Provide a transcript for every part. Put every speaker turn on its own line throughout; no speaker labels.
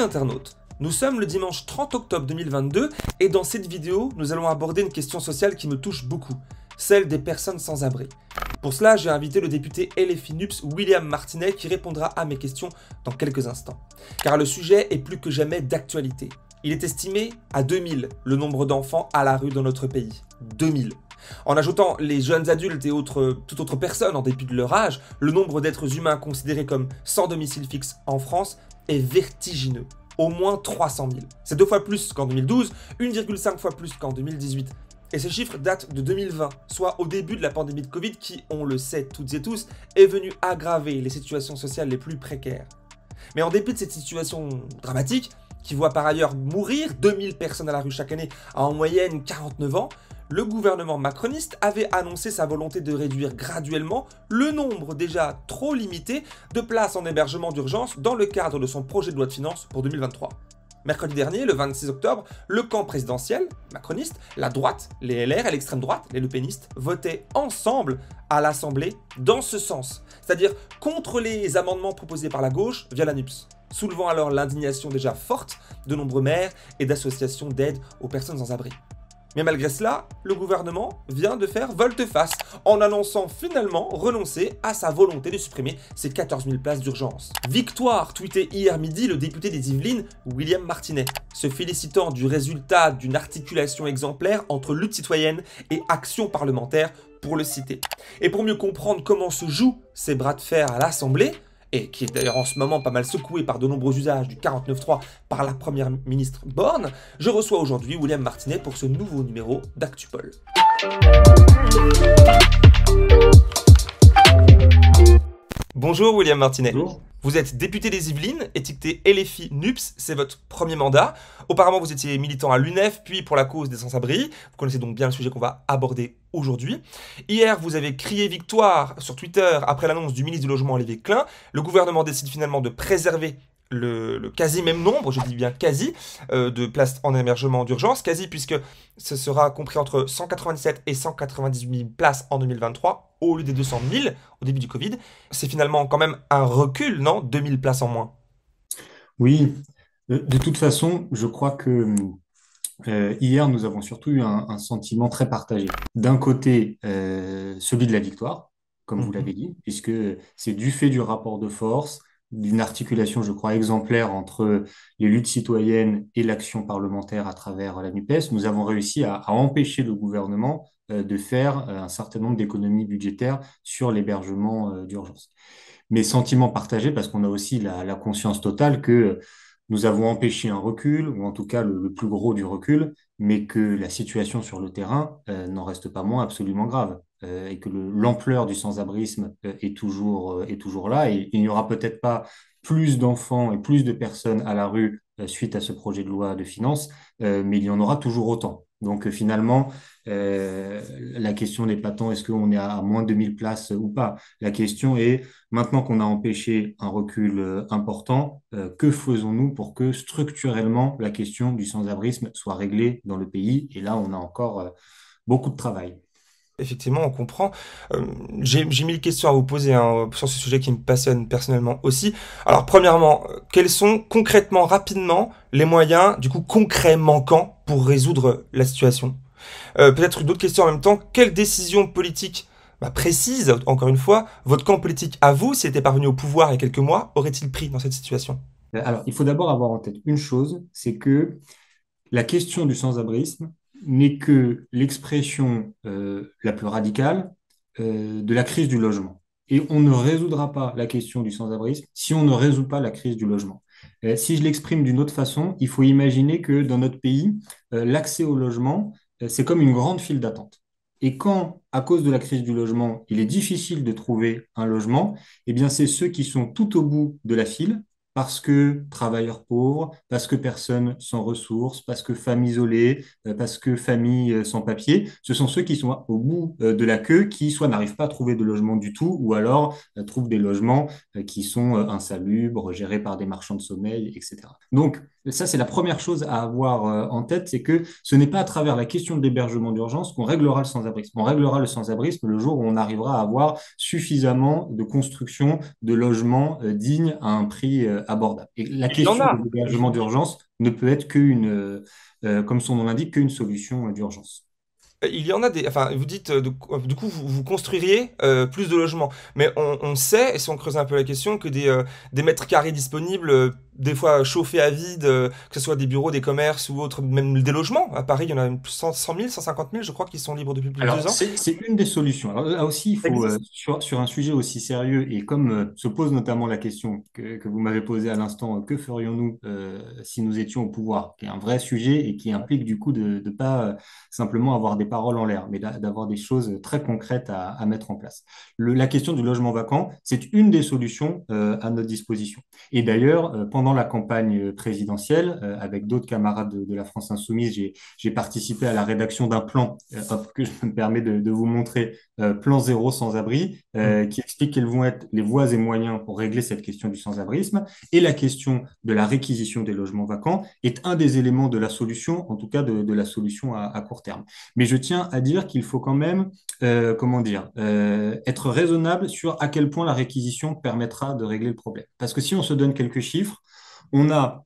l'internaute. Nous sommes le dimanche 30 octobre 2022 et dans cette vidéo, nous allons aborder une question sociale qui me touche beaucoup, celle des personnes sans abri. Pour cela, j'ai invité le député LFI NUPS William Martinet qui répondra à mes questions dans quelques instants. Car le sujet est plus que jamais d'actualité. Il est estimé à 2000 le nombre d'enfants à la rue dans notre pays. 2000. En ajoutant les jeunes adultes et autres, toute autre personne en dépit de leur âge, le nombre d'êtres humains considérés comme sans domicile fixe en France est vertigineux. Au moins 300 000. C'est deux fois plus qu'en 2012, 1,5 fois plus qu'en 2018. Et ces chiffres datent de 2020, soit au début de la pandémie de Covid qui, on le sait toutes et tous, est venue aggraver les situations sociales les plus précaires. Mais en dépit de cette situation dramatique, qui voit par ailleurs mourir 2000 personnes à la rue chaque année à en moyenne 49 ans, le gouvernement macroniste avait annoncé sa volonté de réduire graduellement le nombre déjà trop limité de places en hébergement d'urgence dans le cadre de son projet de loi de finances pour 2023. Mercredi dernier, le 26 octobre, le camp présidentiel, macroniste, la droite, les LR et l'extrême droite, les lepénistes, votaient ensemble à l'Assemblée dans ce sens, c'est-à-dire contre les amendements proposés par la gauche via la NUPS, soulevant alors l'indignation déjà forte de nombreux maires et d'associations d'aide aux personnes sans abri. Mais malgré cela, le gouvernement vient de faire volte-face en annonçant finalement renoncer à sa volonté de supprimer ces 14 000 places d'urgence. Victoire, tweeté hier midi le député des Yvelines, William Martinet, se félicitant du résultat d'une articulation exemplaire entre lutte citoyenne et action parlementaire pour le citer. Et pour mieux comprendre comment se jouent ces bras de fer à l'Assemblée, et qui est d'ailleurs en ce moment pas mal secoué par de nombreux usages du 49.3 par la première ministre Borne, je reçois aujourd'hui William Martinet pour ce nouveau numéro d'ActuPol. Bonjour William Martinet.
Bonjour.
Vous êtes député des Yvelines, étiqueté LFI NUPS, c'est votre premier mandat. Auparavant, vous étiez militant à l'UNEF, puis pour la cause des sans-abri. Vous connaissez donc bien le sujet qu'on va aborder aujourd'hui. Hier, vous avez crié victoire sur Twitter après l'annonce du ministre du Logement Olivier Klein. Le gouvernement décide finalement de préserver le, quasi même nombre, je dis bien quasi, euh, de places en hébergement d'urgence, quasi puisque ce sera compris entre 197 et 198 000 places en 2023 au lieu des 200 000 au début du Covid. C'est finalement quand même un recul, non? 2000 places en moins.
Oui, de toute façon, je crois que euh, hier, nous avons surtout eu un, sentiment très partagé. D'un côté, euh, celui de la victoire, comme vous mhm. l'avez dit, puisque c'est du fait du rapport de force, d'une articulation, je crois, exemplaire entre les luttes citoyennes et l'action parlementaire à travers la NUPES, nous avons réussi à, empêcher le gouvernement euh, de faire euh, un certain nombre d'économies budgétaires sur l'hébergement euh, d'urgence. Mais sentiment partagé parce qu'on a aussi la, conscience totale que nous avons empêché un recul, ou en tout cas le, plus gros du recul, mais que la situation sur le terrain n'en reste pas moins absolument grave. Euh, et que l'ampleur du sans-abrisme euh, est, toujours, euh, est toujours là. Il n'y aura peut-être pas plus d'enfants et plus de personnes à la rue suite à ce projet de loi de finances, mais il y en aura toujours autant. Donc finalement, la question n'est pas tant est-ce qu'on est à moins de 2000 places ou pas? La question est, maintenant qu'on a empêché un recul important, que faisons-nous pour que structurellement la question du sans-abrisme soit réglée dans le pays? Et là, on a encore beaucoup de travail
effectivement, on comprend. Euh, j'ai mille questions à vous poser hein, sur ce sujet qui me passionne personnellement aussi. Alors, premièrement, quels sont concrètement, rapidement, les moyens, du coup, concrets manquants pour résoudre la situation? Euh, Peut-être d'autres questions en même temps. Quelles décisions politiques bah, précises, encore une fois, votre camp politique à vous, s'il était parvenu au pouvoir il y a quelques mois, aurait-il pris dans cette situation?
Alors, il faut d'abord avoir en tête une chose, c'est que la question du sans-abrisme, n'est que l'expression euh, la plus radicale euh, de la crise du logement. Et on ne résoudra pas la question du sans-abrisme si on ne résout pas la crise du logement. Euh, si je l'exprime d'une autre façon, il faut imaginer que dans notre pays, l'accès au logement, c'est comme une grande file d'attente. Et quand, à cause de la crise du logement, il est difficile de trouver un logement, eh bien, c'est ceux qui sont tout au bout de la file parce que travailleurs pauvres, parce que personnes sans ressources, parce que femmes isolées, euh, parce que familles euh, sans papier, ce sont ceux qui sont au bout euh, de la queue, qui soit n'arrivent pas à trouver de logement du tout, ou alors trouvent des logements qui sont insalubres, gérés par des marchands de sommeil, etc. Donc, ça, c'est la première chose à avoir euh, en tête, c'est que ce n'est pas à travers la question de l'hébergement d'urgence qu'on réglera le sans-abrisme. On réglera le sans-abrisme le jour où on arrivera à avoir suffisamment de construction de logements euh, dignes à un prix euh, abordable. Et la question de l'hébergement d'urgence ne peut être qu'une, comme son nom l'indique, qu'une solution d'urgence.
Il y en a des. Enfin, vous dites, du coup, vous, construiriez plus de logements. Mais on, sait, et si on creuse un peu la question, que des, des mètres carrés disponibles des fois chauffés à vide, euh, que ce soit des bureaux, des commerces ou autres, même des logements. À Paris, il y en a 100 000, 150 000, je crois, qui sont libres depuis plus de deux ans.
C'est une des solutions. Alors là aussi, il faut, euh, sur, un sujet aussi sérieux, et comme euh, se pose notamment la question que, vous m'avez posée à l'instant, que ferions-nous si nous étions au pouvoir, qui est un vrai sujet et qui implique du coup de ne pas simplement avoir des paroles en l'air, mais d'avoir des choses très concrètes à, mettre en place. la question du logement vacant, c'est une des solutions à notre disposition. Et d'ailleurs, pendant la campagne présidentielle, euh, avec d'autres camarades de, la France Insoumise, j'ai participé à la rédaction d'un plan euh, que je me permets de, vous montrer, euh, plan zéro sans-abri, mmh. qui explique quelles vont être les voies et moyens pour régler cette question du sans-abrisme. Et la question de la réquisition des logements vacants est un des éléments de la solution, en tout cas de, la solution à, court terme. Mais je tiens à dire qu'il faut quand même, comment dire, être raisonnable sur à quel point la réquisition permettra de régler le problème. Parce que si on se donne quelques chiffres, on a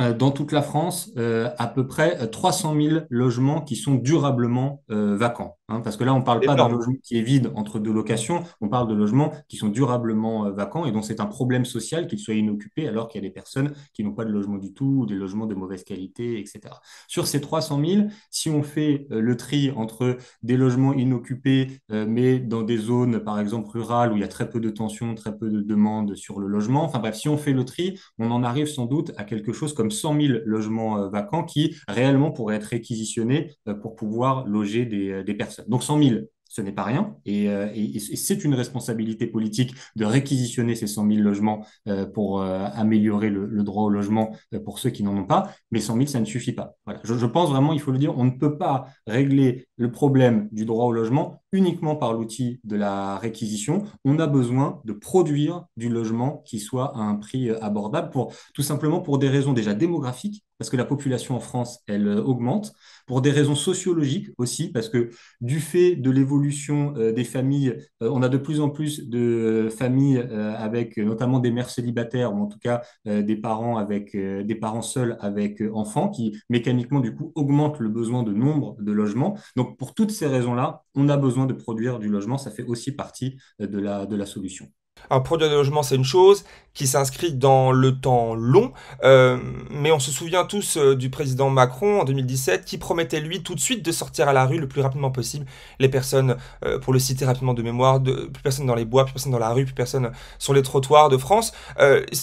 euh, dans toute la France euh, à peu près 300 000 logements qui sont durablement euh, vacants. Hein, parce que là, on ne parle pas d'un logement qui est vide entre deux locations, on parle de logements qui sont durablement euh, vacants et dont c'est un problème social qu'ils soient inoccupés alors qu'il y a des personnes qui n'ont pas de logement du tout ou des logements de mauvaise qualité, etc. Sur ces 300 000, si on fait euh, le tri entre des logements inoccupés, euh, mais dans des zones, par exemple, rurales où il y a très peu de tension, très peu de demandes sur le logement, enfin bref, si on fait le tri, on en arrive sans doute à quelque chose comme 100 000 logements vacants qui réellement pourraient être réquisitionnés pour pouvoir loger des personnes. Donc 100 000, ce n'est pas rien. Euh, et, c'est une responsabilité politique de réquisitionner ces 100 000 logements euh, pour euh, améliorer le, droit au logement pour ceux qui n'en ont pas. Mais 100 000, ça ne suffit pas. Je, pense vraiment, il faut le dire, on ne peut pas régler le problème du droit au logement uniquement par l'outil de la réquisition. On a besoin de produire du logement qui soit à un prix abordable, pour, tout simplement pour des raisons déjà démographiques, parce que la population en France, elle augmente, pour des raisons sociologiques aussi, parce que du fait de l'évolution euh, des familles, euh, on a de plus en plus de euh, familles avec notamment des mères célibataires, ou en tout cas des parents avec des parents seuls avec enfants, qui mécaniquement du coup augmentent le besoin de nombre de logements. Donc pour toutes ces raisons-là, on a besoin de produire du logement, ça fait aussi partie de la, de la solution.
Un produit de logement, c'est une chose qui s'inscrit dans le temps long, euh, mais on se souvient tous euh, du président Macron en 2017 qui promettait lui tout de suite de sortir à la rue le plus rapidement possible les personnes, euh, pour le citer rapidement de mémoire, de, plus personne dans les bois, plus personne dans la rue, plus personne sur les trottoirs de France.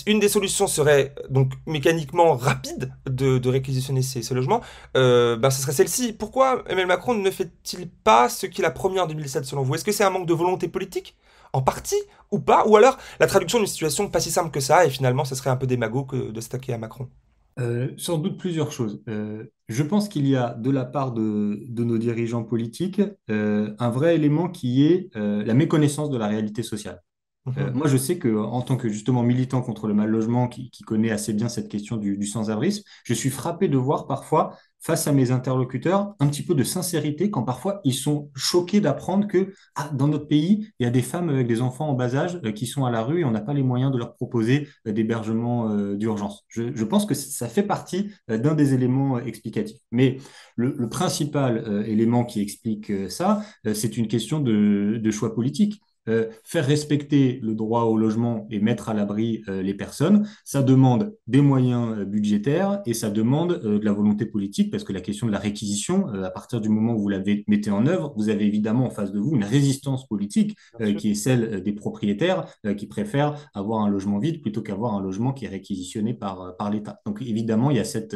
une des solutions serait donc mécaniquement rapide de, réquisitionner ces, logements. ben, ce serait celle-ci. Pourquoi Emmanuel Macron ne fait-il pas ce qu'il a promis en 2007 selon vous? Est-ce que c'est un manque de volonté politique? En partie ou pas? Ou alors la traduction d'une situation pas si simple que ça et finalement ce serait un peu démago que de s'attaquer à Macron
euh, sans doute plusieurs choses. Euh, je pense qu'il y a de la part de, nos dirigeants politiques euh, un vrai élément qui est la méconnaissance de la réalité sociale. Mhm. moi, je sais que en tant que justement militant contre le mal logement, qui, connaît assez bien cette question du, du sans-abrisme, je suis frappé de voir parfois face à mes interlocuteurs un petit peu de sincérité quand parfois ils sont choqués d'apprendre que ah, dans notre pays, il y a des femmes avec des enfants en bas âge euh, qui sont à la rue et on n'a pas les moyens de leur proposer euh, d'hébergement euh, d'urgence. Je, pense que ça fait partie d'un des éléments explicatifs. Mais le, principal élément qui explique ça, c'est une question de choix politique. Euh, faire respecter le droit au logement et mettre à l'abri euh, les personnes, ça demande des moyens euh, budgétaires et ça demande de la volonté politique parce que la question de la réquisition, à partir du moment où vous la mettez en œuvre, vous avez évidemment en face de vous une résistance politique qui est celle des propriétaires qui préfèrent avoir un logement vide plutôt qu'avoir un logement qui est réquisitionné par, par l'État. Donc évidemment, il y a cette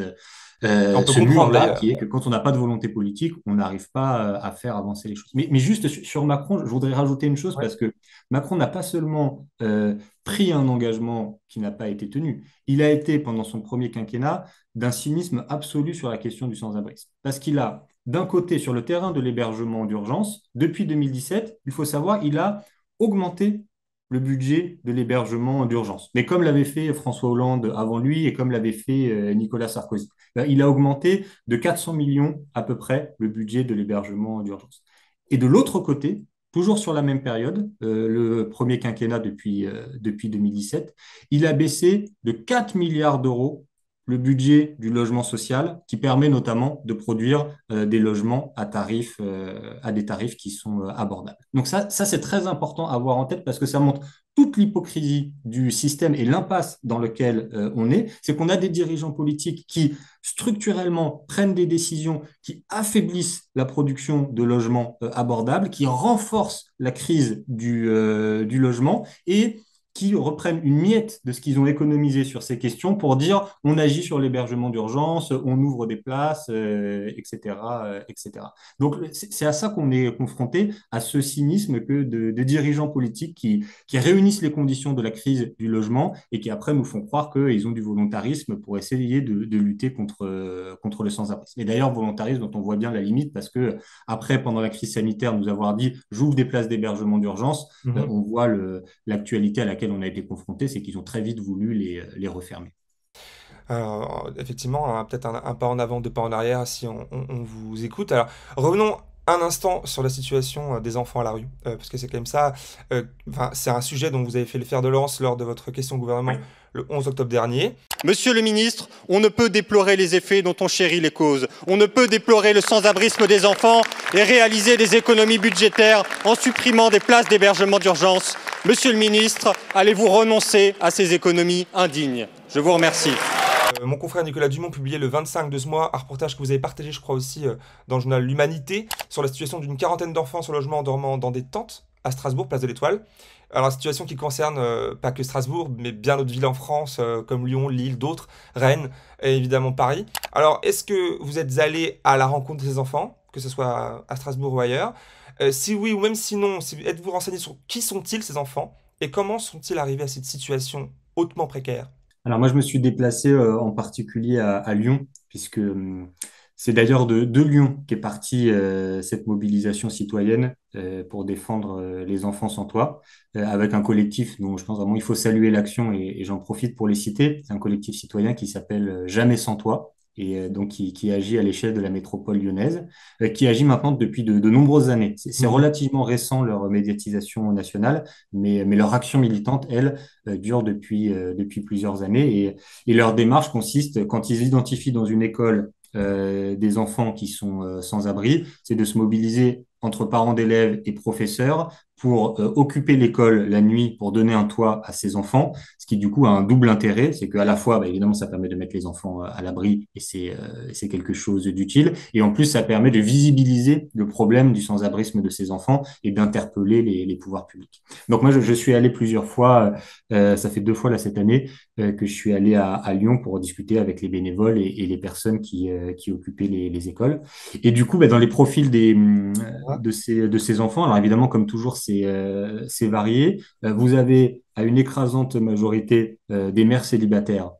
euh, ce mur-là qui est que quand on n'a pas de volonté politique, on n'arrive pas euh, à faire avancer les choses. Mais, mais, juste sur Macron, je voudrais rajouter une chose parce que Macron n'a pas seulement euh, pris un engagement qui n'a pas été tenu, il a été pendant son premier quinquennat d'un cynisme absolu sur la question du sans-abrisme. Parce qu'il a, d'un côté, sur le terrain de l'hébergement d'urgence, depuis 2017, il faut savoir, il a augmenté le budget de l'hébergement d'urgence. Mais comme l'avait fait François Hollande avant lui et comme l'avait fait euh, Nicolas Sarkozy, ben, il a augmenté de 400 millions à peu près le budget de l'hébergement d'urgence. Et de l'autre côté, toujours sur la même période, euh, le premier quinquennat depuis, euh, depuis 2017, il a baissé de 4 milliards d'euros le budget du logement social qui permet notamment de produire euh, des logements à, tarifs, euh, à des tarifs qui sont euh, abordables. Donc ça, c'est très important à avoir en tête parce que ça montre toute l'hypocrisie du système et l'impasse dans lequel on est, c'est qu'on a des dirigeants politiques qui structurellement prennent des décisions qui affaiblissent la production de logements abordables, qui renforcent la crise du, du logement et qui reprennent une miette de ce qu'ils ont économisé sur ces questions pour dire on agit sur l'hébergement d'urgence, on ouvre des places, etc., euh, etc. Euh, Donc c'est à ça qu'on est confronté, à ce cynisme que de, dirigeants politiques qui, qui réunissent les conditions de la crise du logement et qui après nous font croire qu'ils ont du volontarisme pour essayer de, de lutter contre, contre le sans-abrisme. Et d'ailleurs, volontarisme dont on voit bien la limite parce que après, pendant la crise sanitaire, nous avoir dit j'ouvre des places d'hébergement d'urgence, mmh on voit l'actualité à laquelle on a été confronté, c'est qu'ils ont très vite voulu les, les refermer.
Alors, effectivement, peut-être un, pas en avant, deux pas en arrière si on, vous écoute. Alors, revenons un instant sur la situation euh, des enfants à la rue, euh, parce que c'est quand même ça. Euh, c'est un sujet dont vous avez fait le fer de lance lors de votre question au gouvernement le 11 octobre dernier.
Monsieur le ministre, on ne peut déplorer les effets dont on chérit les causes. On ne peut déplorer le sans-abrisme des enfants et réaliser des économies budgétaires en supprimant des places d'hébergement d'urgence. Monsieur le ministre, allez-vous renoncer à ces économies indignes? Je vous remercie.
Euh, mon confrère Nicolas Dumont publiait le 25 de ce mois un reportage que vous avez partagé, je crois aussi, euh, dans le journal L'Humanité, sur la situation d'une quarantaine d'enfants sur logement dormant dans des tentes à Strasbourg, place de l'Étoile. Alors, situation qui concerne euh, pas que Strasbourg, mais bien d'autres villes en France, euh, comme Lyon, Lille, d'autres, Rennes et évidemment Paris. Alors, est-ce que vous êtes allé à la rencontre de ces enfants, que ce soit à Strasbourg ou ailleurs? Euh, Si oui ou même sinon, si, êtes-vous renseigné sur qui sont-ils ces enfants? Et comment sont-ils arrivés à cette situation hautement précaire?
Alors, moi, je me suis déplacé en particulier à, à Lyon, puisque hum, c'est d'ailleurs de, Lyon qu'est partie euh, cette mobilisation citoyenne euh, pour défendre euh, les enfants sans toit, avec un collectif dont je pense vraiment il faut saluer l'action et, j'en profite pour les citer. C'est un collectif citoyen qui s'appelle Jamais sans toit et donc qui, agit à l'échelle de la métropole lyonnaise, qui agit maintenant depuis de, nombreuses années. C'est mmh. relativement récent leur médiatisation nationale, mais, mais leur action militante, elle, dure depuis, depuis plusieurs années et, et leur démarche consiste, quand ils identifient dans une école euh, des enfants qui sont euh, sans abri, c'est de se mobiliser entre parents d'élèves et professeurs pour euh, occuper l'école la nuit pour donner un toit à ses enfants, ce qui du coup a un double intérêt, c'est qu'à la fois, bah, évidemment, ça permet de mettre les enfants euh, à l'abri et c'est euh, c'est quelque chose d'utile, et en plus, ça permet de visibiliser le problème du sans-abrisme de ces enfants et d'interpeller les, les, pouvoirs publics. Donc moi, je, je suis allé plusieurs fois, euh, ça fait deux fois là cette année que je suis allé à, à, Lyon pour discuter avec les bénévoles et, et les personnes qui, qui occupaient les, les, écoles. Et du coup, bah, dans les profils des, de, ces, de ces enfants, alors évidemment, comme toujours, c'est euh, c'est varié. Euh, vous avez à une écrasante majorité euh, des mères célibataires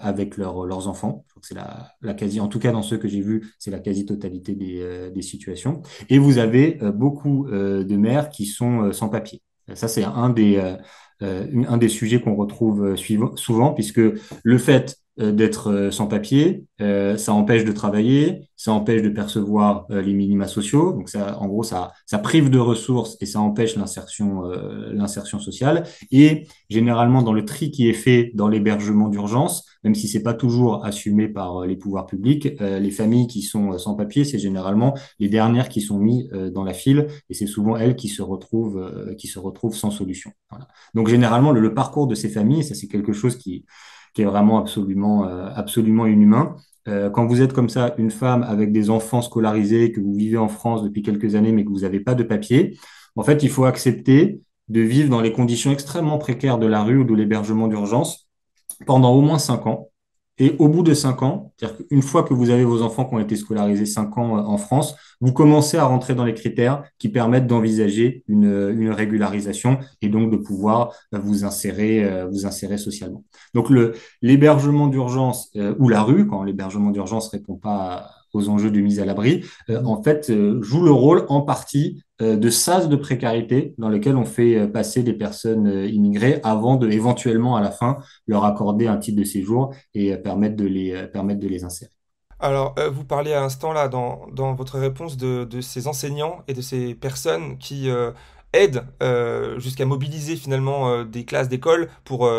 avec leurs enfants. C'est la, quasi, en tout cas dans ceux que j'ai vus, c'est la quasi-totalité des, des, situations. Et vous avez beaucoup de mères qui sont sans papier. Ça, c'est un des un des sujets qu'on retrouve souvent, puisque le fait d'être euh, sans papier, euh, ça empêche de travailler, ça empêche de percevoir les minima sociaux, donc ça, en gros, ça, ça prive de ressources et ça empêche l'insertion, l'insertion sociale. Et généralement, dans le tri qui est fait dans l'hébergement d'urgence, même si c'est pas toujours assumé par les pouvoirs publics, les familles qui sont sans papier, c'est généralement les dernières qui sont mises dans la file et c'est souvent elles qui se retrouvent, qui se retrouvent sans solution. Voilà. Donc généralement, le, le parcours de ces familles, ça c'est quelque chose qui qui est vraiment absolument, euh, inhumain. Euh, quand vous êtes comme ça, une femme avec des enfants scolarisés, que vous vivez en France depuis quelques années, mais que vous n'avez pas de papier, en fait, il faut accepter de vivre dans les conditions extrêmement précaires de la rue ou de l'hébergement d'urgence pendant au moins cinq ans. Et au bout de cinq ans, c'est-à-dire qu'une fois que vous avez vos enfants qui ont été scolarisés cinq ans euh, en France, vous commencez à rentrer dans les critères qui permettent d'envisager une, une, régularisation et donc de pouvoir euh, vous insérer, euh, vous insérer socialement. Donc l'hébergement d'urgence ou la rue, quand l'hébergement d'urgence répond pas aux enjeux de mise à l'abri, en fait, joue le rôle en partie de sas de précarité dans lequel on fait passer des personnes immigrées avant de éventuellement à la fin leur accorder un titre de séjour et permettre de les, permettre de les insérer.
Alors, vous parliez à l'instant là dans, dans, votre réponse de, de, ces enseignants et de ces personnes qui aident jusqu'à mobiliser finalement des classes d'école pour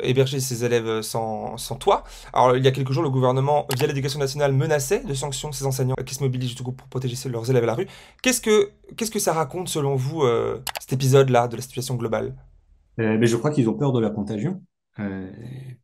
héberger ses élèves sans, sans, toit. Alors, il y a quelques jours, le gouvernement, via l'éducation nationale, menaçait de sanctions ces enseignants qui se mobilisent du coup pour protéger leurs élèves à la rue. Qu'est-ce que, ça raconte, selon vous, euh, cet épisode-là de la situation globale?
Euh, mais Je crois qu'ils ont peur de la contagion. Euh,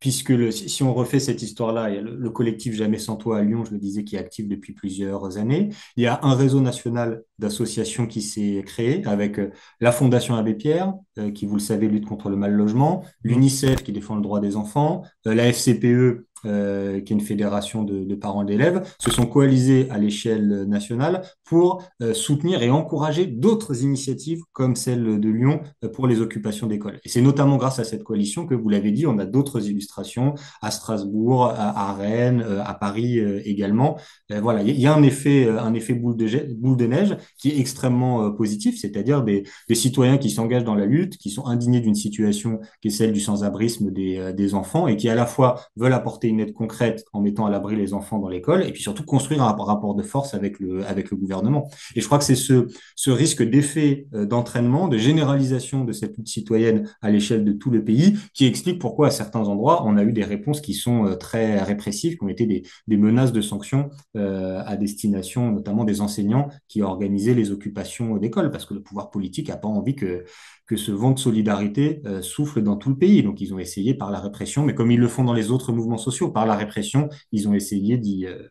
puisque le, si on refait cette histoire-là, il y a le, collectif Jamais sans toi à Lyon, je le disais, qui est actif depuis plusieurs années. Il y a un réseau national d'associations qui s'est créé avec euh, la Fondation Abbé Pierre, euh, qui, vous le savez, lutte contre le mal logement, l'UNICEF qui défend le droit des enfants, la FCPE euh, qui est une fédération de, de parents d'élèves, se sont coalisés à l'échelle nationale pour euh, soutenir et encourager d'autres initiatives comme celle de Lyon euh, pour les occupations d'écoles. Et c'est notamment grâce à cette coalition que, vous l'avez dit, on a d'autres illustrations à Strasbourg, à, Rennes, à Paris également. voilà, il y a un effet, un effet boule de, boule de neige qui est extrêmement positif, c'est-à-dire des, des, citoyens qui s'engagent dans la lutte, qui sont indignés d'une situation qui est celle du sans-abrisme des, des enfants et qui à la fois veulent apporter une aide concrète en mettant à l'abri les enfants dans l'école, et puis surtout construire un rapport de force avec le, avec le gouvernement. Et je crois que c'est ce, ce risque d'effet euh, d'entraînement, de généralisation de cette lutte citoyenne à l'échelle de tout le pays, qui explique pourquoi à certains endroits, on a eu des réponses qui sont euh, très répressives, qui ont été des, des menaces de sanctions euh, à destination notamment des enseignants qui organisaient les occupations d'école, parce que le pouvoir politique n'a pas envie que que ce vent de solidarité euh, souffle dans tout le pays. Donc, ils ont essayé par la répression, mais comme ils le font dans les autres mouvements sociaux, par la répression, ils ont essayé d'y euh,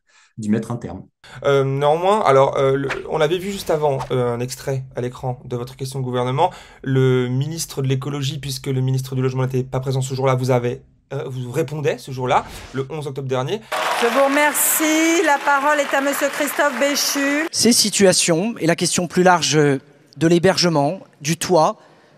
mettre un terme.
Euh, néanmoins, alors, on avait vu juste avant un extrait à l'écran de votre question au gouvernement. Le ministre de l'écologie, puisque le ministre du logement n'était pas présent ce jour-là, vous avez vous répondez ce jour-là, le 11 octobre dernier.
Je vous remercie. La parole est à Monsieur Christophe Béchu.
Ces situations et la question plus large de l'hébergement, du toit,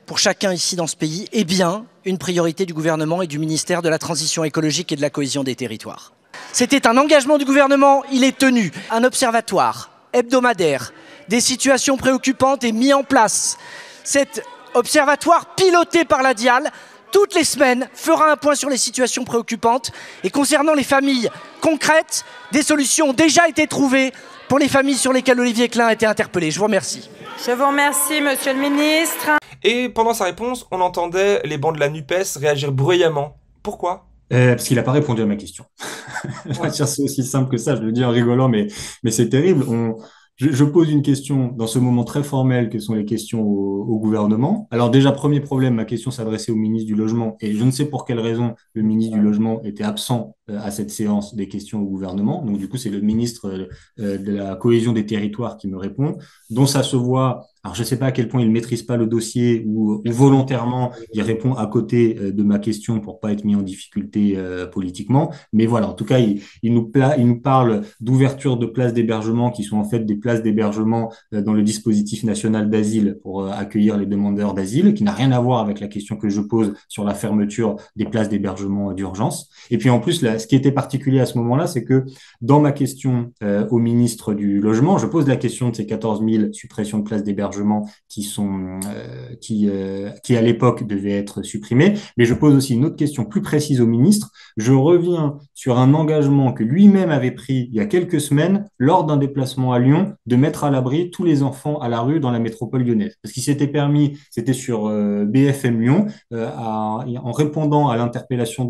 pour chacun ici dans ce pays est bien une priorité du gouvernement et du ministère de la Transition écologique et de la cohésion des territoires. C'était un engagement du gouvernement, il est tenu. Un observatoire hebdomadaire des situations préoccupantes est mis en place. Cet observatoire piloté par la DIAL toutes les semaines fera un point sur les situations préoccupantes et concernant les familles concrètes, des solutions ont déjà été trouvées pour les familles sur lesquelles Olivier Klein a été interpellé. Je vous remercie.
Je vous remercie, monsieur le ministre.
Et pendant sa réponse, on entendait les bancs de la NUPES réagir bruyamment. Pourquoi?
Euh, parce qu'il n'a pas répondu à ma question. c'est aussi simple que ça, je le dis en rigolant, mais, mais c'est terrible. On, je, pose une question dans ce moment très formel que sont les questions au, gouvernement. Alors déjà, premier problème, ma question s'adressait au ministre du Logement et je ne sais pour quelle raison le ministre du Logement était absent à cette séance des questions au gouvernement. Donc du coup, c'est le ministre euh, de la cohésion des territoires qui me répond, dont ça se voit alors, je ne sais pas à quel point il ne maîtrise pas le dossier ou, volontairement il répond à côté euh, de ma question pour pas être mis en difficulté euh, politiquement. Mais voilà, en tout cas, il, nous, il nous parle d'ouverture de places d'hébergement qui sont en fait des places d'hébergement euh, dans le dispositif national d'asile pour accueillir les demandeurs d'asile, qui n'a rien à voir avec la question que je pose sur la fermeture des places d'hébergement d'urgence. Et puis en plus, là, ce qui était particulier à ce moment-là, c'est que dans ma question au ministre du Logement, je pose la question de ces 14 000 suppressions de places d'hébergement qui sont euh, euh, qui à l'époque devaient être supprimés. Mais je pose aussi une autre question plus précise au ministre. Je reviens sur un engagement que lui-même avait pris il y a quelques semaines lors d'un déplacement à Lyon de mettre à l'abri tous les enfants à la rue dans la métropole lyonnaise. Parce qu'il s'était permis, c'était sur euh, BFM Lyon, en répondant à l'interpellation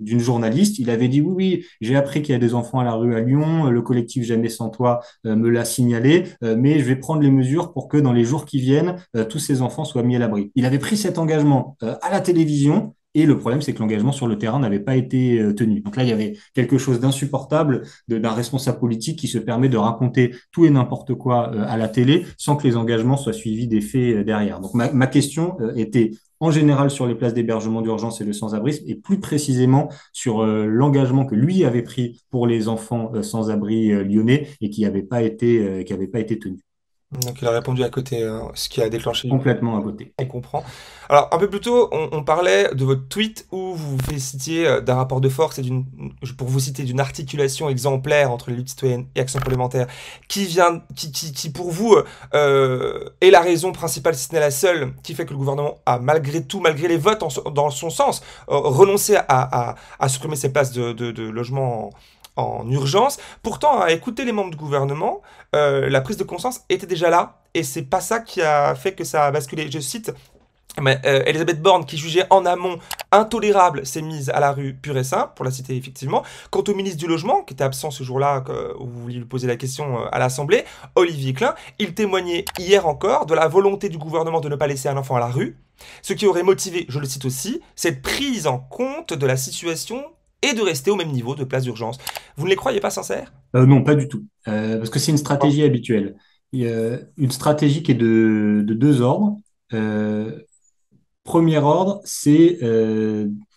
d'une journaliste, il avait dit oui oui j'ai appris qu'il y a des enfants à la rue à Lyon, le collectif Jamais sans toi me l'a signalé, mais je vais prendre les mesures pour que dans les jours qui viennent, euh, tous ces enfants soient mis à l'abri. Il avait pris cet engagement euh, à la télévision. Et le problème, c'est que l'engagement sur le terrain n'avait pas été euh, tenu. Donc là, il y avait quelque chose d'insupportable d'un responsable politique qui se permet de raconter tout et n'importe quoi à la télé sans que les engagements soient suivis des faits derrière. Donc ma question était en général sur les places d'hébergement d'urgence et de sans-abrisme, et plus précisément sur l'engagement que lui avait pris pour les enfants sans-abri lyonnais et qui n'avait pas été qui pas été tenu.
Donc il a répondu à côté, hein, ce qui a déclenché.
Complètement à côté.
On comprend. Alors un peu plus tôt, on, parlait de votre tweet où vous vous félicitiez euh, d'un rapport de force et d'une, pour vous citer, d'une articulation exemplaire entre les luttes citoyennes et actions parlementaires, qui vient, qui, qui, qui pour vous euh, est la raison principale, si ce n'est la seule, qui fait que le gouvernement a malgré tout, malgré les votes dans son sens, euh, renoncé à, à, à, supprimer ces places de, de, de logement en urgence. Pourtant, à écouter les membres du gouvernement, euh, la prise de conscience était déjà là, et c'est pas ça qui a fait que ça a basculé. Je cite mais, euh, Elisabeth Borne, qui jugeait en amont intolérable ces mises à la rue pure et simple, pour la citer effectivement. Quant au ministre du Logement, qui était absent ce jour-là, où vous vouliez lui poser la question euh, à l'Assemblée, Olivier Klein, il témoignait hier encore de la volonté du gouvernement de ne pas laisser un enfant à la rue, ce qui aurait motivé, je le cite aussi, cette prise en compte de la situation et de rester au même niveau de place d'urgence. Vous ne les croyez pas sincères?
Euh, Non, pas du tout. Euh, parce que c'est une stratégie habituelle. Il y a une stratégie qui est de, deux ordres. Euh, premier ordre, c'est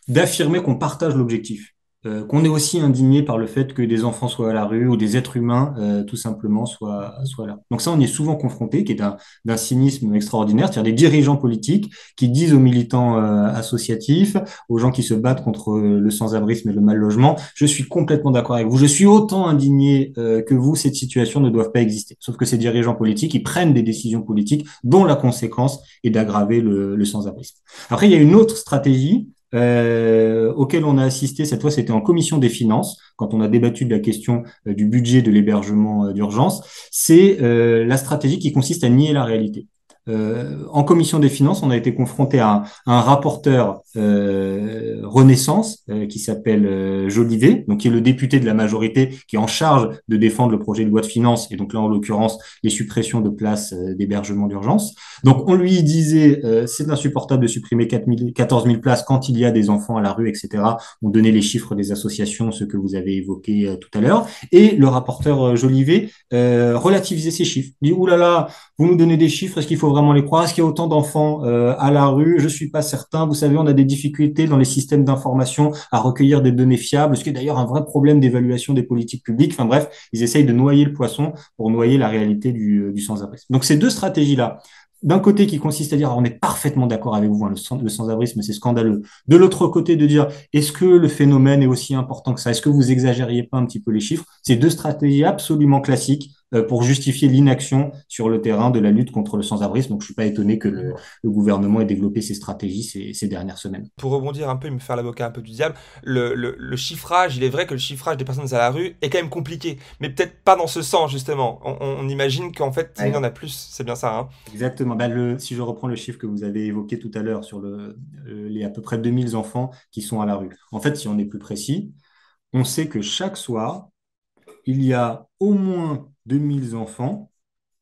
d'affirmer qu'on partage l'objectif. Euh, qu'on est aussi indigné par le fait que des enfants soient à la rue ou des êtres humains euh, tout simplement soient, soient là. Donc ça, on est souvent confronté, qui est d'un cynisme extraordinaire, c'est-à-dire des dirigeants politiques qui disent aux militants euh, associatifs, aux gens qui se battent contre le sans-abrisme et le mal-logement, je suis complètement d'accord avec vous, je suis autant indigné que vous, cette situation ne doit pas exister. Sauf que ces dirigeants politiques, ils prennent des décisions politiques dont la conséquence est d'aggraver le, le sans-abrisme. Après, il y a une autre stratégie euh, auquel on a assisté, cette fois c'était en commission des finances, quand on a débattu de la question euh, du budget de l'hébergement euh, d'urgence, c'est la stratégie qui consiste à nier la réalité. Euh, en commission des finances, on a été confronté à un, rapporteur euh, Renaissance euh, qui s'appelle Jolivet, donc qui est le député de la majorité qui est en charge de défendre le projet de loi de finances et donc là en l'occurrence les suppressions de places d'hébergement d'urgence. Donc on lui disait c'est insupportable de supprimer 4 000, 14 000 places quand il y a des enfants à la rue, etc. On donnait les chiffres des associations, ce que vous avez évoqué tout à l'heure, et le rapporteur Jolivet relativisait ces chiffres. Il dit oulala, vous nous donnez des chiffres, est-ce qu'il faut vraiment les croire Est-ce qu'il y a autant d'enfants euh, à la rue? Je suis pas certain. Vous savez, on a des difficultés dans les systèmes d'information à recueillir des données fiables, ce qui est d'ailleurs un vrai problème d'évaluation des politiques publiques. Enfin bref, ils essayent de noyer le poisson pour noyer la réalité du, du sans-abrisme. Donc ces deux stratégies-là, d'un côté qui consiste à dire ah, on est parfaitement d'accord avec vous, hein, le, sans-abrisme c'est scandaleux. De l'autre côté de dire est-ce que le phénomène est aussi important que ça? Est-ce que vous exagériez pas un petit peu les chiffres? C'est deux stratégies absolument classiques euh, pour justifier l'inaction sur le terrain de la lutte contre le sans-abrisme. Donc, je suis pas étonné que le, gouvernement ait développé ces stratégies ces, dernières semaines.
Pour rebondir un peu et me faire l'avocat un peu du diable, le, chiffrage, il est vrai que le chiffrage des personnes à la rue est quand même compliqué, mais peut-être pas dans ce sens, justement. On, imagine qu'en fait, il y en a plus, c'est bien ça. Hein
Exactement. Bah, si je reprends le chiffre que vous avez évoqué tout à l'heure sur le, les à peu près 2000 enfants qui sont à la rue. En fait, si on est plus précis, on sait que chaque soir, il y a au moins 2000 enfants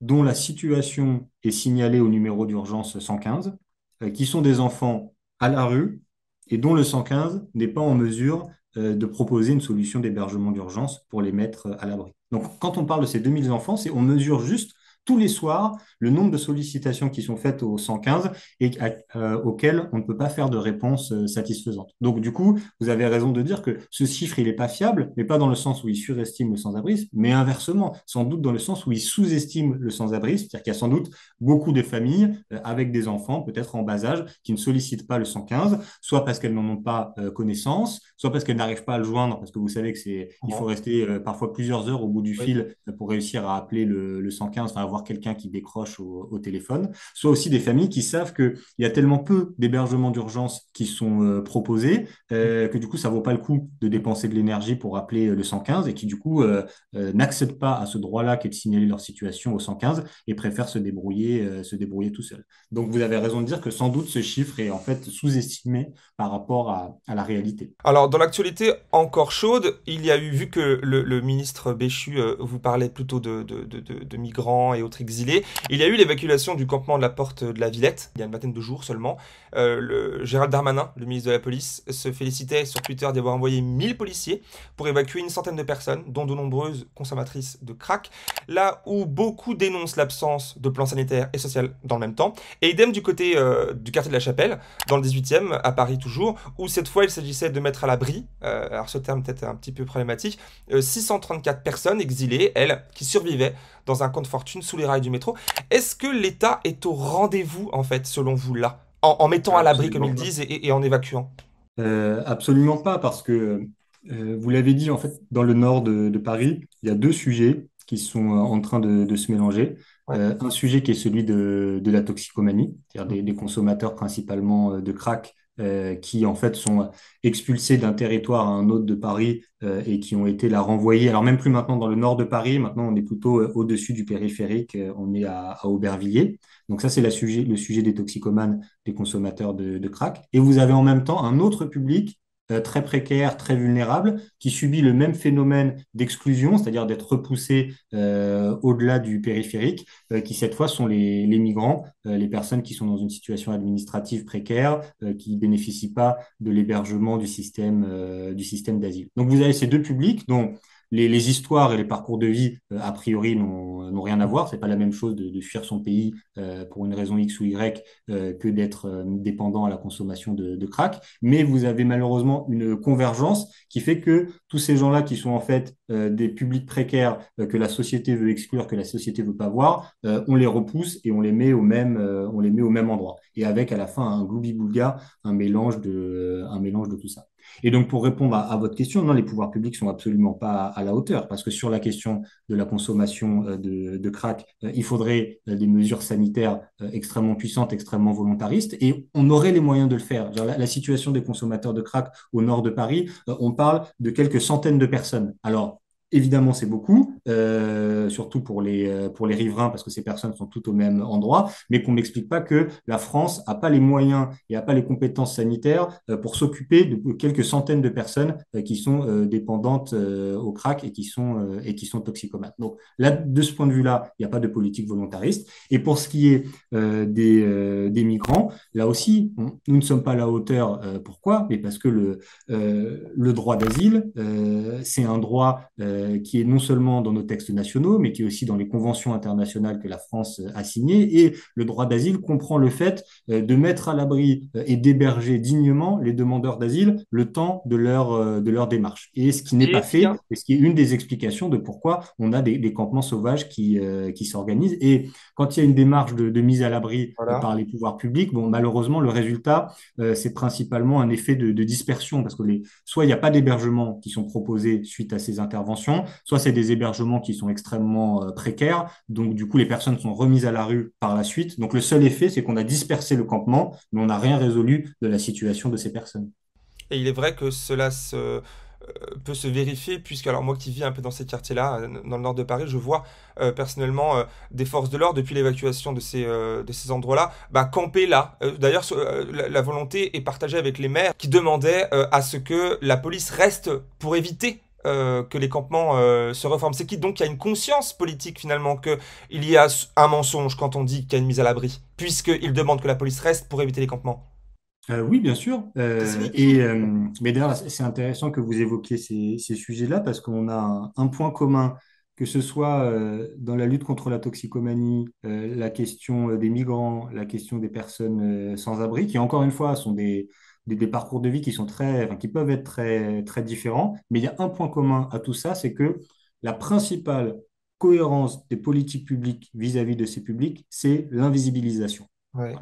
dont la situation est signalée au numéro d'urgence 115, euh, qui sont des enfants à la rue et dont le 115 n'est pas en mesure euh, de proposer une solution d'hébergement d'urgence pour les mettre à l'abri. Donc quand on parle de ces 2000 enfants, c'est on mesure juste tous les soirs le nombre de sollicitations qui sont faites au 115 et euh, auxquelles on ne peut pas faire de réponse euh, satisfaisante. Donc du coup, vous avez raison de dire que ce chiffre, il n'est pas fiable, mais pas dans le sens où il surestime le sans-abrisme, mais inversement, sans doute dans le sens où il sous-estime le sans-abrisme, c'est-à-dire qu'il y a sans doute beaucoup de familles euh, avec des enfants, peut-être en bas âge, qui ne sollicitent pas le 115, soit parce qu'elles n'en ont pas connaissance, soit parce qu'elles n'arrivent pas à le joindre, parce que vous savez que c'est, il faut rester parfois plusieurs heures au bout du fil pour réussir à appeler le, le 115, enfin avoir quelqu'un qui décroche au, téléphone, soit aussi des familles qui savent qu'il y a tellement peu d'hébergements d'urgence qui sont euh, proposés euh, que du coup, ça vaut pas le coup de dépenser de l'énergie pour appeler le 115 et qui du coup euh, n'accèdent pas à ce droit-là qui est de signaler leur situation au 115 et préfèrent se débrouiller, se débrouiller tout seul. Donc vous avez raison de dire que sans doute ce chiffre est en fait sous-estimé par rapport à, la réalité.
Alors dans l'actualité encore chaude, il y a eu, vu que le, ministre Béchu vous parlait plutôt de, de, de migrants et autres exilés. Il y a eu l'évacuation du campement de la porte de la Villette, il y a une vingtaine de jours seulement. Euh, le, Gérald Darmanin, le ministre de la Police, se félicitait sur Twitter d'avoir envoyé 1000 policiers pour évacuer une centaine de personnes, dont de nombreuses consommatrices de crack, là où beaucoup dénoncent l'absence de plan sanitaire et social dans le même temps. Et idem du côté euh, du quartier de la Chapelle, dans le 18e, à Paris toujours, où cette fois il s'agissait de mettre à l'abri, euh, alors ce terme peut-être un petit peu problématique, 634 personnes exilées, elles, qui survivaient dans un compte fortune sous les rails du métro. Est-ce que l'État est au rendez-vous, en fait, selon vous, là, en, mettant à l'abri, comme ils disent, et, en évacuant?
Euh, Absolument pas, parce que euh, vous l'avez dit, en fait, dans le nord de, Paris, il y a deux sujets qui sont en train de, se mélanger. un sujet qui est celui de, la toxicomanie, c'est-à-dire des, des, consommateurs principalement de crack euh, qui en fait sont expulsés d'un territoire à un autre de Paris euh, et qui ont été là renvoyés. Alors même plus maintenant dans le nord de Paris, maintenant on est plutôt euh, au-dessus du périphérique, on est à, Aubervilliers. Donc ça c'est sujet, le sujet des toxicomanes, des consommateurs de, de crack. Et vous avez en même temps un autre public très précaire, très vulnérable, qui subit le même phénomène d'exclusion, c'est-à-dire d'être repoussé euh, au-delà du périphérique, euh, qui cette fois sont les, migrants, les personnes qui sont dans une situation administrative précaire, qui ne bénéficient pas de l'hébergement du système, du système d'asile. Donc vous avez ces deux publics dont les, histoires et les parcours de vie, euh, a priori, n'ont rien à voir. C'est pas la même chose de, fuir son pays euh, pour une raison X ou Y euh, que d'être dépendant à la consommation de, de, crack. Mais vous avez malheureusement une convergence qui fait que tous ces gens-là qui sont en fait des publics précaires que la société veut exclure, que la société veut pas voir, on les repousse et on les met au même, on les met au même endroit. Et avec à la fin un gloubi-boulga, un mélange de, un mélange de tout ça. Et donc, pour répondre à, votre question, non, les pouvoirs publics sont absolument pas à, la hauteur, parce que sur la question de la consommation euh, de, crack, euh, il faudrait euh, des mesures sanitaires extrêmement puissantes, extrêmement volontaristes, et on aurait les moyens de le faire. la, la, situation des consommateurs de crack au nord de Paris, on parle de quelques centaines de personnes. Alors, Évidemment, c'est beaucoup, euh, surtout pour les, euh, pour les riverains, parce que ces personnes sont toutes au même endroit, mais qu'on ne m'explique pas que la France n'a pas les moyens et n'a pas les compétences sanitaires euh, pour s'occuper de quelques centaines de personnes qui sont dépendantes au crack et qui sont, et qui sont toxicomanes. Donc là, de ce point de vue-là, il n'y a pas de politique volontariste. Et pour ce qui est des, des migrants, là aussi, nous ne sommes pas à la hauteur. pourquoi? Mais parce que le, le droit d'asile, c'est un droit qui est non seulement dans nos textes nationaux, mais qui est aussi dans les conventions internationales que la France euh, a signées. Et le droit d'asile comprend le fait euh, de mettre à l'abri et d'héberger dignement les demandeurs d'asile le temps de leur, de leur démarche. Et ce qui n'est pas fait, et ce qui est une des explications de pourquoi on a des, campements sauvages qui, qui s'organisent. Et quand il y a une démarche de, mise à l'abri par les pouvoirs publics, bon, malheureusement, le résultat, c'est principalement un effet de, de dispersion, parce que les, soit il n'y a pas d'hébergement qui sont proposés suite à ces interventions, soit c'est des hébergements qui sont extrêmement euh, précaires, donc du coup les personnes sont remises à la rue par la suite. Donc le seul effet, c'est qu'on a dispersé le campement, mais on n'a rien résolu de la situation de ces personnes.
Et il est vrai que cela euh, peut se vérifier, puisque alors moi qui vis un peu dans ces quartiers-là, euh, dans le nord de Paris, je vois personnellement des forces de l'ordre depuis l'évacuation de ces, de ces endroits-là, bah, camper là. D'ailleurs, la, volonté est partagée avec les maires qui demandaient à ce que la police reste pour éviter que les campements se reforment. C'est qui donc il y a une conscience politique finalement qu'il y a un mensonge quand on dit qu'il y a une mise à l'abri, puisqu'ils demandent que la police reste pour éviter les campements.
Euh, oui, bien sûr. Euh, et, euh, mais d'ailleurs, c'est intéressant que vous évoquiez ces, sujets-là parce qu'on a un, point commun, que ce soit dans la lutte contre la toxicomanie, la question des migrants, la question des personnes sans abri, qui encore une fois sont des, des, parcours de vie qui sont très, qui peuvent être très, très différents. Mais il y a un point commun à tout ça, c'est que la principale cohérence des politiques publiques vis-à-vis de ces publics, c'est l'invisibilisation. Ouais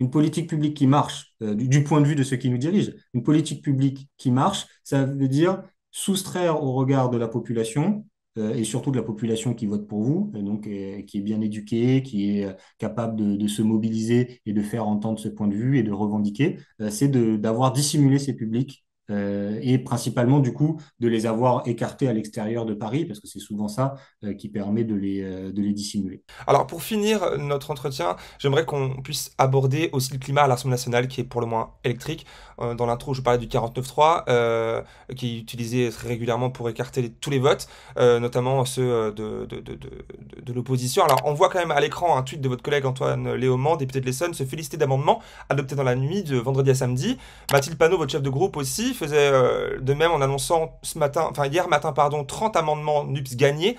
une politique publique qui marche, euh, du, point de vue de ceux qui nous dirigent, une politique publique qui marche, ça veut dire soustraire au regard de la population, et surtout de la population qui vote pour vous, et donc qui est bien éduquée, qui est euh, capable de, de, se mobiliser et de faire entendre ce point de vue et de revendiquer, c'est d'avoir dissimulé ces publics euh, et principalement du coup de les avoir écartés à l'extérieur de Paris, parce que c'est souvent ça euh, qui permet de les, euh, de les dissimuler.
Alors pour finir notre entretien, j'aimerais qu'on puisse aborder aussi le climat à l'Assemblée nationale, qui est pour le moins électrique. dans l'intro, je parlais du 49.3, qui est utilisé très régulièrement pour écarter tous les votes, notamment ceux de, de, de, de, l'opposition. Alors on voit quand même à l'écran un tweet de votre collègue Antoine Léaumont, député de l'Essonne, se féliciter d'amendements adoptés dans la nuit de vendredi à samedi. Mathilde Panot, votre chef de groupe aussi, faisait euh, de même en annonçant ce matin, enfin hier matin, pardon, 30 amendements NUPS gagnés,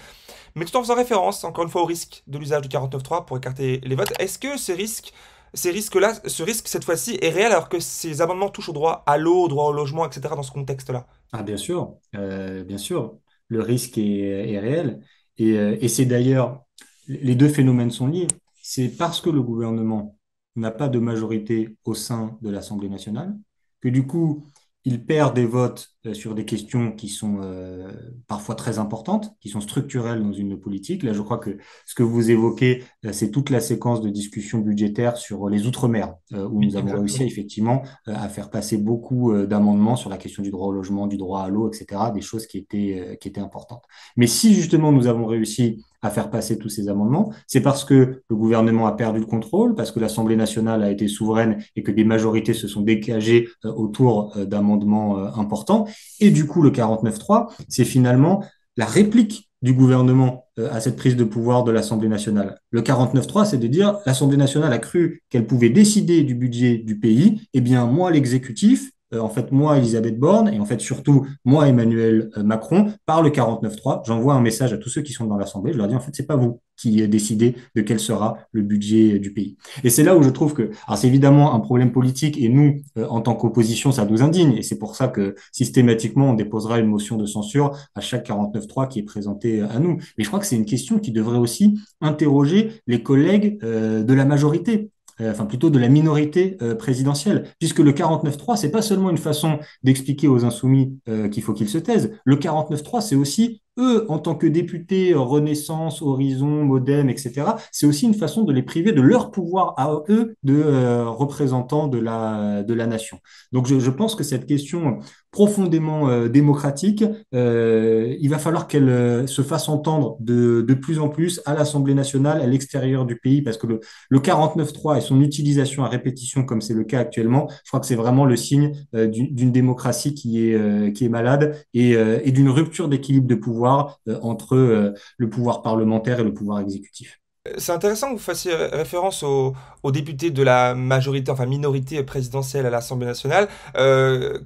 mais tout en faisant référence, encore une fois, au risque de l'usage du 49.3 pour écarter les votes. Est-ce que ces risques, ces risques-là, ce risque cette fois-ci est réel alors que ces amendements touchent au droit à l'eau, au droit au logement, etc. dans ce contexte-là?
Ah bien sûr, euh, bien sûr, le risque est, réel. Et, c'est d'ailleurs, les deux phénomènes sont liés. C'est parce que le gouvernement n'a pas de majorité au sein de l'Assemblée nationale que du coup, il perd des votes euh, sur des questions qui sont euh, parfois très importantes, qui sont structurelles dans une politique. Là, je crois que ce que vous évoquez, euh, c'est toute la séquence de discussions budgétaires sur les Outre-mer, où nous avons réussi effectivement à faire passer beaucoup d'amendements sur la question du droit au logement, du droit à l'eau, etc., des choses qui étaient, qui étaient importantes. Mais si justement nous avons réussi à faire passer tous ces amendements, c'est parce que le gouvernement a perdu le contrôle, parce que l'Assemblée nationale a été souveraine et que des majorités se sont dégagées autour d'amendements importants. Et du coup, le 49-3, c'est finalement la réplique du gouvernement euh, à cette prise de pouvoir de l'Assemblée nationale. Le 49-3, c'est de dire l'Assemblée nationale a cru qu'elle pouvait décider du budget du pays. Eh bien, moi, l'exécutif, euh, en fait, moi, Elisabeth Borne, et en fait, surtout, moi, Emmanuel euh, Macron, par le 49.3, j'envoie un message à tous ceux qui sont dans l'Assemblée. Je leur dis, en fait, c'est pas vous qui décidez de quel sera le budget du pays. Et c'est là où je trouve que, alors c'est évidemment un problème politique, et nous, euh, en tant qu'opposition, ça nous indigne, et c'est pour ça que systématiquement, on déposera une motion de censure à chaque 49.3 qui est présenté à nous. Mais je crois que c'est une question qui devrait aussi interroger les collègues de la majorité. Euh, enfin plutôt de la minorité euh, présidentielle, puisque le 49-3, c'est pas seulement une façon d'expliquer aux insoumis euh, qu'il faut qu'ils se taisent. Le 49-3, c'est aussi eux, en tant que députés Renaissance, Horizon, Modem, etc., c'est aussi une façon de les priver de leur pouvoir à eux de euh, représentants de la, de la nation. Donc je, pense que cette question profondément euh, démocratique, euh, il va falloir qu'elle euh, se fasse entendre de, de plus en plus à l'Assemblée nationale, à l'extérieur du pays, parce que le, le 49.3 et son utilisation à répétition, comme c'est le cas actuellement, je crois que c'est vraiment le signe d'une démocratie qui est, qui est malade et, et d'une rupture d'équilibre de pouvoir euh, entre euh, le pouvoir parlementaire et le pouvoir exécutif.
C'est intéressant que vous fassiez référence aux, députés de la majorité, enfin minorité présidentielle à l'Assemblée nationale. Euh,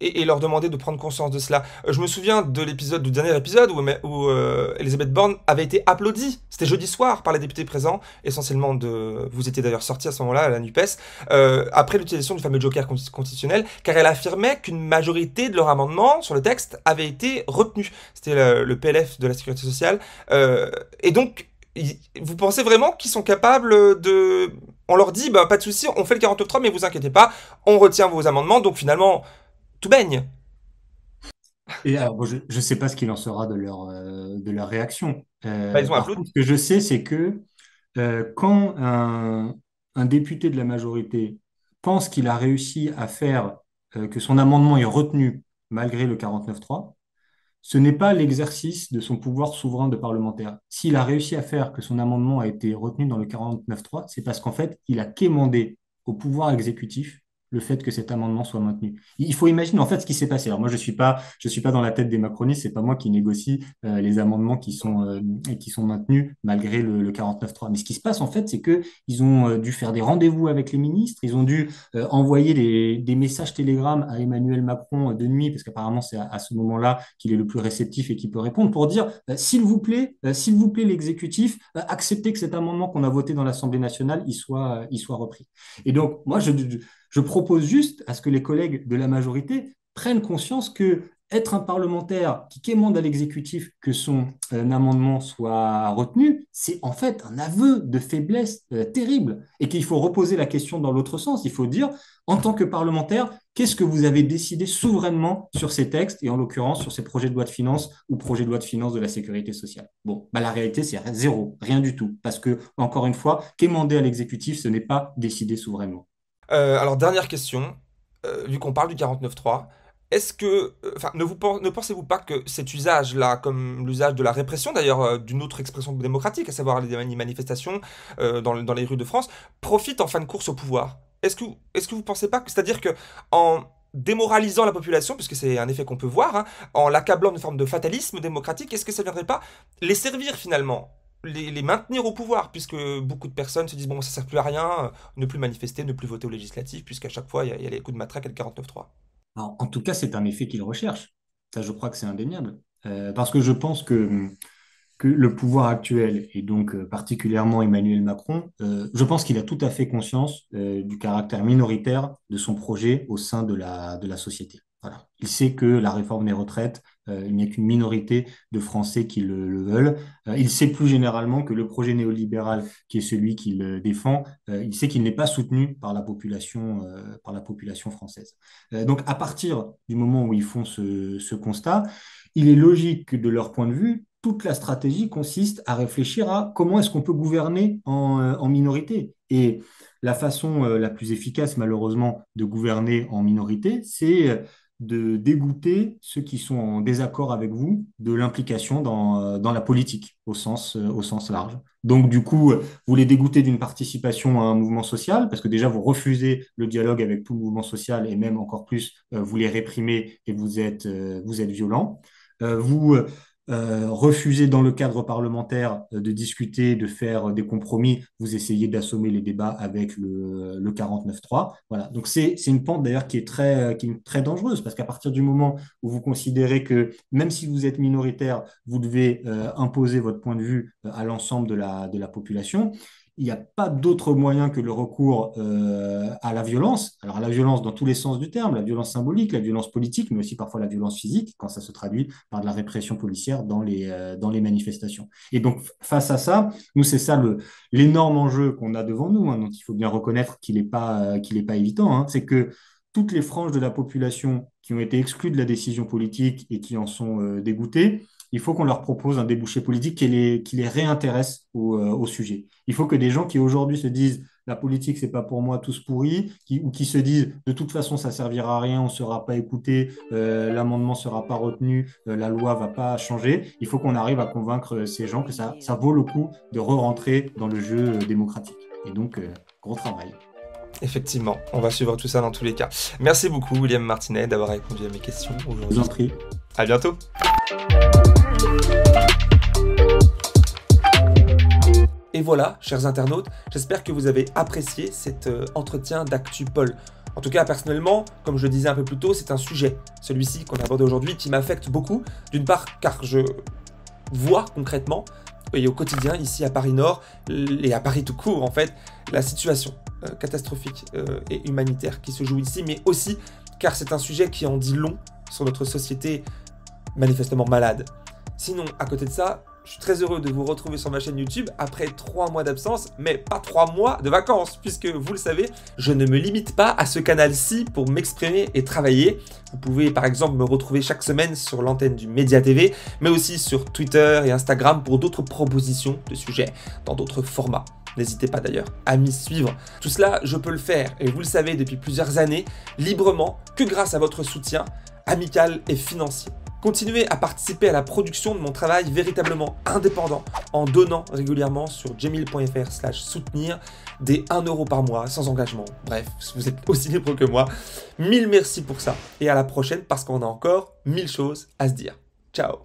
et, leur demander de prendre conscience de cela. Euh, je me souviens de l'épisode, du dernier épisode où, où euh, Elisabeth Borne avait été applaudie. C'était jeudi soir par les députés présents, essentiellement de. Vous étiez d'ailleurs sorti à ce moment-là à la Nupes euh, après l'utilisation du fameux joker constitutionnel, car elle affirmait qu'une majorité de leur amendement sur le texte avait été retenue. C'était le, PLF de la sécurité sociale. et donc, vous pensez vraiment qu'ils sont capables de on leur dit bah pas de souci, on fait le 49.3 mais vous inquiétez pas, on retient vos amendements donc finalement tout baigne.
Et alors, je ne sais pas ce qu'il en sera de leur, euh, de leur réaction.
Euh, bah,
ce que je sais, c'est que euh, quand un, un, député de la majorité pense qu'il a réussi à faire que son amendement est retenu malgré le 49.3, ce n'est pas l'exercice de son pouvoir souverain de parlementaire. S'il a réussi à faire que son amendement a été retenu dans le 49.3, c'est parce qu'en fait, il a quémandé au pouvoir exécutif le fait que cet amendement soit maintenu. Il faut imaginer en fait ce qui s'est passé. Alors moi je suis suis pas dans la tête des macronistes, c'est pas moi qui négocie euh, les amendements qui sont euh, qui sont maintenus malgré le, le 49.3. Mais ce qui se passe en fait, c'est que ils ont euh, dû faire des rendez-vous avec les ministres, ils ont dû envoyer des, messages télégrammes à Emmanuel Macron de nuit parce qu'apparemment c'est à, ce moment-là qu'il est le plus réceptif et qui peut répondre pour dire s'il vous plaît, s'il vous plaît l'exécutif, acceptez que cet amendement qu'on a voté dans l'Assemblée nationale, il soit il soit repris. Et donc moi je propose juste à ce que les collègues de la majorité prennent conscience que être un parlementaire qui quémande à l'exécutif que son euh, amendement soit retenu, c'est en fait un aveu de faiblesse euh, terrible et qu'il faut reposer la question dans l'autre sens. Il faut dire, en tant que parlementaire, qu'est-ce que vous avez décidé souverainement sur ces textes et en l'occurrence sur ces projets de loi de finances ou projets de loi de finances de la sécurité sociale? Bon, bah, la réalité, c'est zéro, rien du tout. Parce que, encore une fois, quémander à l'exécutif, ce n'est pas décider souverainement.
Euh, alors, dernière question, euh, vu qu'on parle du 49.3, est-ce que, euh, enfin, ne, ne pensez-vous pas que cet usage-là, comme l'usage de la répression, d'ailleurs d'une autre expression démocratique, à savoir les manifestations dans, les rues de France, profite en fin de course au pouvoir? Est-ce que, est-ce que vous pensez pas que, c'est-à-dire que en démoralisant la population, puisque c'est un effet qu'on peut voir, hein, en l'accablant d'une forme de fatalisme démocratique, est-ce que ça ne viendrait pas les servir finalement? Les, maintenir au pouvoir, puisque beaucoup de personnes se disent bon, ça sert plus à rien, euh, ne plus manifester, ne plus voter aux législatives, puisqu'à chaque fois, il y, a les coups de matraque et le 49-3.
En tout cas, c'est un effet qu'ils recherchent. Ça, je crois que c'est indéniable. Euh, parce que je pense que, que le pouvoir actuel, et donc euh, particulièrement Emmanuel Macron, je pense qu'il a tout à fait conscience du caractère minoritaire de son projet au sein de la, de la société. Voilà. Il sait que la réforme des retraites il n'y a qu'une minorité de Français qui le, veulent. il sait plus généralement que le projet néolibéral, qui est celui qu'il défend, il sait qu'il n'est pas soutenu par la population, par la population française. donc, à partir du moment où ils font ce, constat, il est logique que de leur point de vue, toute la stratégie consiste à réfléchir à comment est-ce qu'on peut gouverner en, minorité. Et la façon euh, la plus efficace, malheureusement, de gouverner en minorité, c'est euh, de dégoûter ceux qui sont en désaccord avec vous de l'implication dans, euh, dans, la politique au sens, au sens large. Donc, du coup, vous les dégoûtez d'une participation à un mouvement social, parce que déjà, vous refusez le dialogue avec tout mouvement social, et même encore plus, vous les réprimez et vous êtes, vous êtes violent. vous euh, refuser dans le cadre parlementaire euh, de discuter, de faire des compromis, vous essayez d'assommer les débats avec le, le 49.3. Voilà. Donc c'est une pente d'ailleurs qui est très qui est très dangereuse parce qu'à partir du moment où vous considérez que même si vous êtes minoritaire, vous devez euh, imposer votre point de vue à l'ensemble de la de la population, il n'y a pas d'autre moyen que le recours euh, à la violence. Alors, à la violence dans tous les sens du terme, la violence symbolique, la violence politique, mais aussi parfois la violence physique, quand ça se traduit par de la répression policière dans les, euh, dans les manifestations. Et donc, face à ça, nous, c'est ça l'énorme enjeu qu'on a devant nous, hein, il faut bien reconnaître qu'il n'est pas, euh, pas évident, hein. c'est que toutes les franges de la population qui ont été exclues de la décision politique et qui en sont dégoûtées, il faut qu'on leur propose un débouché politique qui les, qui les réintéresse au, euh, au, sujet. Il faut que des gens qui aujourd'hui se disent la politique, c'est pas pour moi, tous pourris, qui, ou qui se disent de toute façon, ça servira à rien, on ne sera pas écouté, euh, l'amendement ne sera pas retenu, euh, la loi va pas changer. Il faut qu'on arrive à convaincre ces gens que ça, ça vaut le coup de re-rentrer dans le jeu démocratique. Et donc, gros travail.
Effectivement, on va suivre tout ça dans tous les cas. Merci beaucoup, William Martinet, d'avoir répondu à mes questions aujourd'hui. Je
vous en prie.
À bientôt. Et voilà, chers internautes, j'espère que vous avez apprécié cet euh, entretien d'ActuPol. En tout cas, personnellement, comme je le disais un peu plus tôt, c'est un sujet, celui-ci qu'on a abordé aujourd'hui, qui m'affecte beaucoup. D'une part, car je vois concrètement et au quotidien ici à Paris Nord et à Paris tout court en fait la situation euh, catastrophique euh, et humanitaire qui se joue ici, mais aussi car c'est un sujet qui en dit long sur notre société manifestement malade. Sinon, à côté de ça, je suis très heureux de vous retrouver sur ma chaîne YouTube après trois mois d'absence, mais pas trois mois de vacances, puisque vous le savez, je ne me limite pas à ce canal-ci pour m'exprimer et travailler. Vous pouvez par exemple me retrouver chaque semaine sur l'antenne du Média TV, mais aussi sur Twitter et Instagram pour d'autres propositions de sujets dans d'autres formats. N'hésitez pas d'ailleurs à m'y suivre. Tout cela, je peux le faire, et vous le savez depuis plusieurs années, librement, que grâce à votre soutien amical et financier. Continuez à participer à la production de mon travail véritablement indépendant en donnant régulièrement sur jamil.fr slash soutenir des 1 euro par mois sans engagement. Bref, vous êtes aussi libre que moi. Mille merci pour ça et à la prochaine parce qu'on a encore mille choses à se dire. Ciao